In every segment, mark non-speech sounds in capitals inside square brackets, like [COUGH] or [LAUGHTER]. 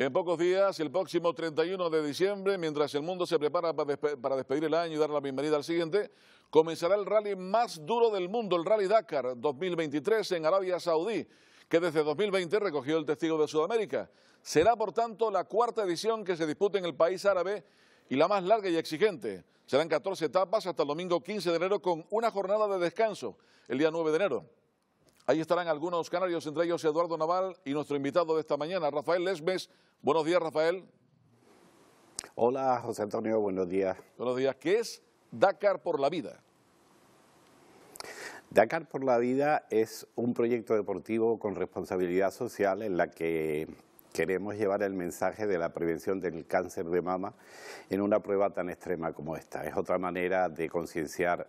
En pocos días, el próximo 31 de diciembre, mientras el mundo se prepara para despedir el año y dar la bienvenida al siguiente, comenzará el rally más duro del mundo, el Rally Dakar 2023 en Arabia Saudí, que desde 2020 recogió el testigo de Sudamérica. Será, por tanto, la cuarta edición que se dispute en el país árabe y la más larga y exigente. Serán 14 etapas hasta el domingo 15 de enero con una jornada de descanso el día 9 de enero. Ahí estarán algunos canarios, entre ellos Eduardo Naval y nuestro invitado de esta mañana, Rafael Lesmes. Buenos días, Rafael. Hola, José Antonio, buenos días. Buenos días. ¿Qué es Dakar por la Vida? Dakar por la Vida es un proyecto deportivo con responsabilidad social en la que queremos llevar el mensaje de la prevención del cáncer de mama en una prueba tan extrema como esta. Es otra manera de concienciar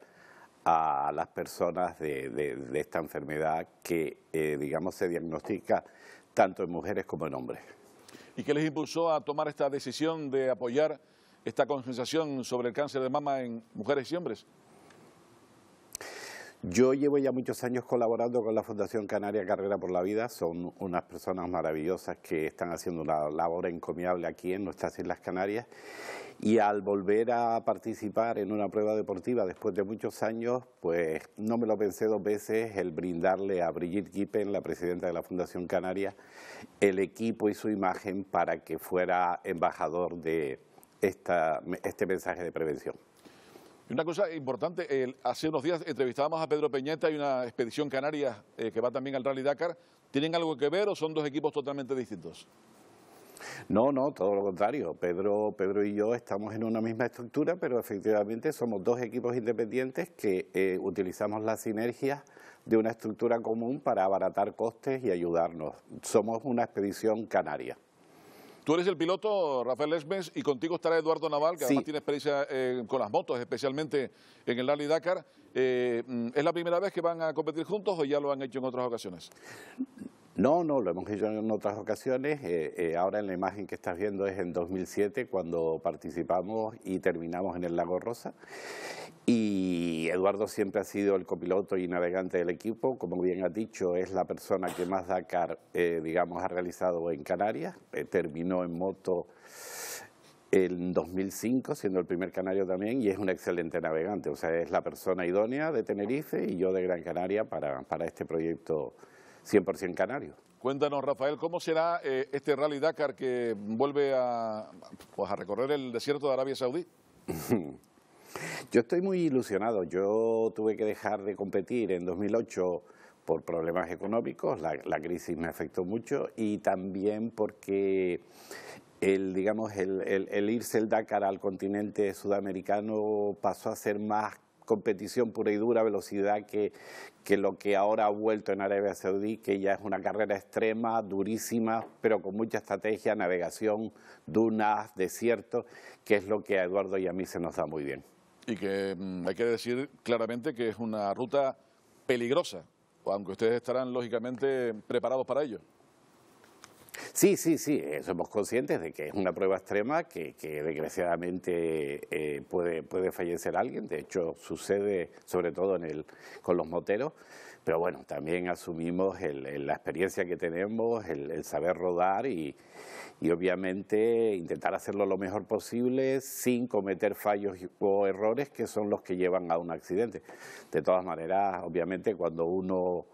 a las personas de, esta enfermedad que, eh, digamos, se diagnostica tanto en mujeres como en hombres. ¿Y qué les impulsó a tomar esta decisión de apoyar esta concienciación sobre el cáncer de mama en mujeres y hombres? Yo llevo ya muchos años colaborando con la Fundación Canaria Carrera por la Vida. Son unas personas maravillosas que están haciendo una labor encomiable aquí en nuestras Islas Canarias. Y al volver a participar en una prueba deportiva después de muchos años, pues no me lo pensé dos veces el brindarle a Brigitte Gippen, la presidenta de la Fundación Canaria, el equipo y su imagen para que fuera embajador de este mensaje de prevención. Y una cosa importante, hace unos días entrevistábamos a Pedro Peñeta y una expedición canaria eh, que va también al Rally Dakar. ¿Tienen algo que ver o son dos equipos totalmente distintos? No, no, todo lo contrario. Pedro, Pedro y yo estamos en una misma estructura, pero efectivamente somos dos equipos independientes que eh, utilizamos las sinergias de una estructura común para abaratar costes y ayudarnos. Somos una expedición canaria. Tú eres el piloto, Rafael Lesmes, y contigo estará Eduardo Naval, que además tiene experiencia eh, con las motos, especialmente en el Rally Dakar. Eh, ¿Es la primera vez que van a competir juntos o ya lo han hecho en otras ocasiones? No, no, lo hemos hecho en otras ocasiones. Eh, ahora en la imagen que estás viendo es en 2007, cuando participamos y terminamos en el Lago Rosa. Y Eduardo siempre ha sido el copiloto y navegante del equipo, como bien has dicho, es la persona que más Dakar, eh, digamos, ha realizado en Canarias. Eh, terminó en moto en 2005, siendo el primer canario también, y es un excelente navegante. O sea, es la persona idónea de Tenerife y yo de Gran Canaria para, para este proyecto 100% canario. Cuéntanos, Rafael, ¿cómo será eh, este Rally Dakar que vuelve a, pues, a recorrer el desierto de Arabia Saudí? [LAUGHS] Yo estoy muy ilusionado. Yo tuve que dejar de competir en 2008 por problemas económicos, la, crisis me afectó mucho y también porque el, digamos, el, el, irse el Dakar al continente sudamericano pasó a ser más competición pura y dura, velocidad, que, que lo que ahora ha vuelto en Arabia Saudí, que ya es una carrera extrema, durísima, pero con mucha estrategia, navegación, dunas, desierto, que es lo que a Eduardo y a mí se nos da muy bien y que mm, hay que decir claramente que es una ruta peligrosa, aunque ustedes estarán lógicamente preparados para ello. Sí, sí, sí, eh, somos conscientes de que es una prueba extrema que, desgraciadamente eh, puede, puede fallecer alguien, de hecho sucede sobre todo en el, con los moteros, pero bueno, también asumimos la experiencia que tenemos, el saber rodar y, y obviamente intentar hacerlo lo mejor posible sin cometer fallos o errores que son los que llevan a un accidente. De todas maneras, obviamente cuando uno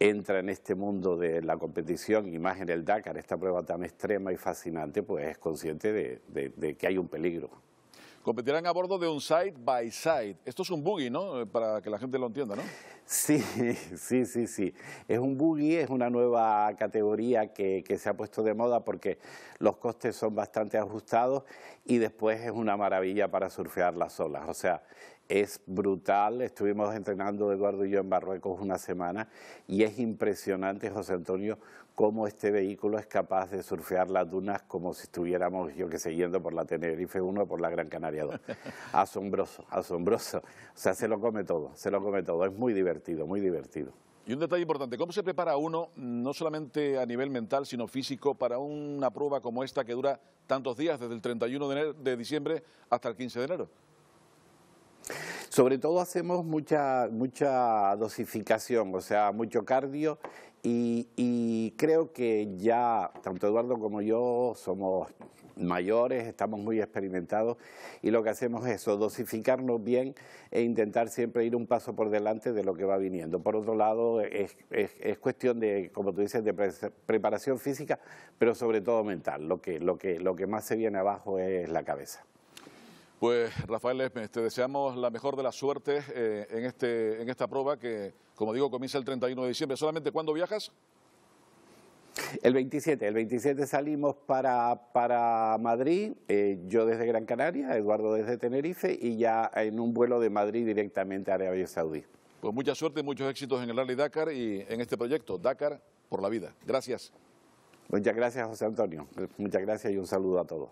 entra en este mundo de la competición y más en el Dakar, esta prueba tan extrema y fascinante, pues es consciente de, que hay un peligro. Competirán a bordo de un side by side. Esto es un buggy, ¿no? Para que la gente lo entienda, ¿no? Sí, [LAUGHS] sí, sí, sí. Es un buggy, es una nueva categoría que, que, se ha puesto de moda porque los costes son bastante ajustados y después es una maravilla para surfear las olas. O sea, es brutal. Estuvimos entrenando Eduardo y yo en Marruecos una semana y es impresionante, José Antonio, cómo este vehículo es capaz de surfear las dunas como si estuviéramos, yo que sé, yendo por la Tenerife 1 o por la Gran Canaria 2. [LAUGHS] asombroso, asombroso. O sea, se lo come todo, se lo come todo. Es muy divertido, muy divertido. Y un detalle importante, ¿cómo se prepara uno, no solamente a nivel mental, sino físico, para una prueba como esta que dura tantos días, desde el 31 de, de diciembre hasta el 15 de enero? Sobre todo hacemos mucha, mucha dosificación, o sea, mucho cardio y, creo que ya tanto Eduardo como yo somos mayores, estamos muy experimentados y lo que hacemos es eso, dosificarnos bien e intentar siempre ir un paso por delante de lo que va viniendo. Por otro lado, es, es, cuestión de, como tú dices, de preparación física, pero sobre todo mental. Lo que, lo, que, lo que más se viene abajo es la cabeza. Pues Rafael, te deseamos la mejor de las suertes eh, en, este, en esta prueba que, como digo, comienza el 31 de diciembre. ¿Solamente cuándo viajas? El 27, el 27 salimos para, para Madrid, eh, yo desde Gran Canaria, Eduardo desde Tenerife y ya en un vuelo de Madrid directamente a Arabia Saudí. Pues mucha suerte, muchos éxitos en el Rally Dakar y en este proyecto, Dakar por la vida. Gracias. Muchas gracias, José Antonio. Muchas gracias y un saludo a todos.